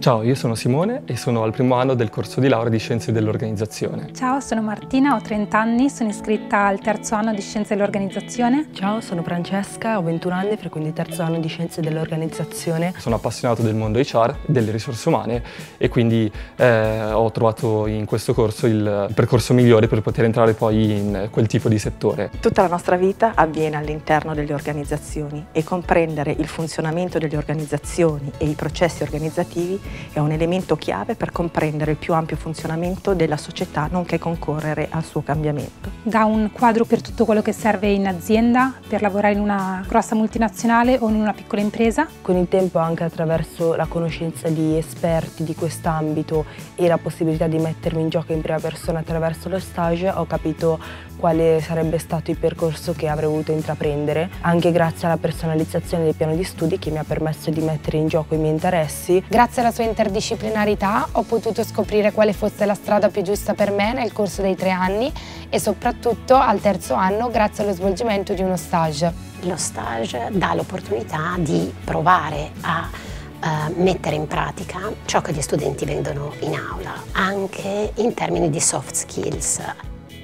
Ciao, io sono Simone e sono al primo anno del corso di laurea di Scienze dell'Organizzazione. Ciao, sono Martina, ho 30 anni, sono iscritta al terzo anno di Scienze dell'Organizzazione. Ciao, sono Francesca, ho 21 anni e frequento il terzo anno di Scienze dell'Organizzazione. Sono appassionato del mondo HR, delle risorse umane e quindi eh, ho trovato in questo corso il percorso migliore per poter entrare poi in quel tipo di settore. Tutta la nostra vita avviene all'interno delle organizzazioni e comprendere il funzionamento delle organizzazioni e i processi organizzativi è un elemento chiave per comprendere il più ampio funzionamento della società nonché concorrere al suo cambiamento. Da un quadro per tutto quello che serve in azienda, per lavorare in una grossa multinazionale o in una piccola impresa. Con il tempo anche attraverso la conoscenza di esperti di quest'ambito e la possibilità di mettermi in gioco in prima persona attraverso lo stage ho capito quale sarebbe stato il percorso che avrei voluto intraprendere, anche grazie alla personalizzazione del piano di studi che mi ha permesso di mettere in gioco i miei interessi. Grazie alla sua interdisciplinarità ho potuto scoprire quale fosse la strada più giusta per me nel corso dei tre anni e soprattutto al terzo anno grazie allo svolgimento di uno stage. Lo stage dà l'opportunità di provare a uh, mettere in pratica ciò che gli studenti vedono in aula, anche in termini di soft skills.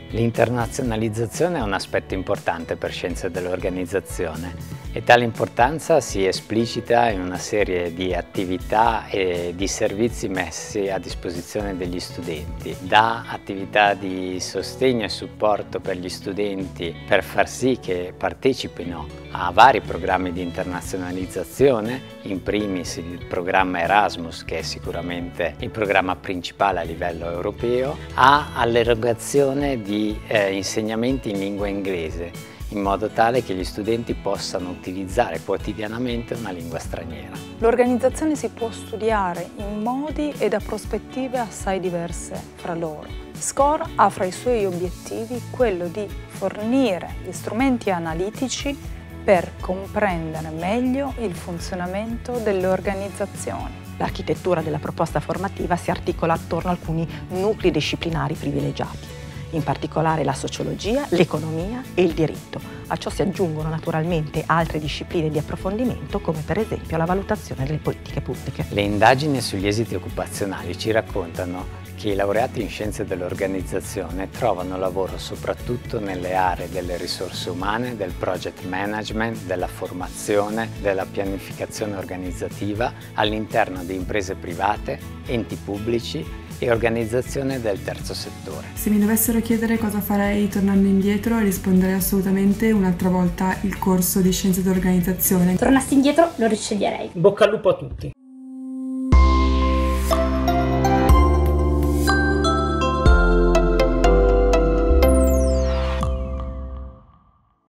L'internazionalizzazione è un aspetto importante per scienze dell'organizzazione e tale importanza si esplicita in una serie di attività e di servizi messi a disposizione degli studenti, da attività di sostegno e supporto per gli studenti per far sì che partecipino a vari programmi di internazionalizzazione, in primis il programma Erasmus che è sicuramente il programma principale a livello europeo, all'erogazione di eh, insegnamenti in lingua inglese in modo tale che gli studenti possano utilizzare quotidianamente una lingua straniera. L'organizzazione si può studiare in modi e da prospettive assai diverse fra loro. SCORE ha fra i suoi obiettivi quello di fornire gli strumenti analitici per comprendere meglio il funzionamento delle organizzazioni. L'architettura della proposta formativa si articola attorno a alcuni nuclei disciplinari privilegiati in particolare la sociologia, l'economia e il diritto. A ciò si aggiungono naturalmente altre discipline di approfondimento come per esempio la valutazione delle politiche pubbliche. Le indagini sugli esiti occupazionali ci raccontano che i laureati in scienze dell'organizzazione trovano lavoro soprattutto nelle aree delle risorse umane, del project management, della formazione, della pianificazione organizzativa all'interno di imprese private, enti pubblici e organizzazione del terzo settore. Se mi dovessero chiedere cosa farei tornando indietro, risponderei assolutamente un'altra volta il corso di scienze d'organizzazione. Tornassi indietro lo risceglierei. Bocca al lupo a tutti!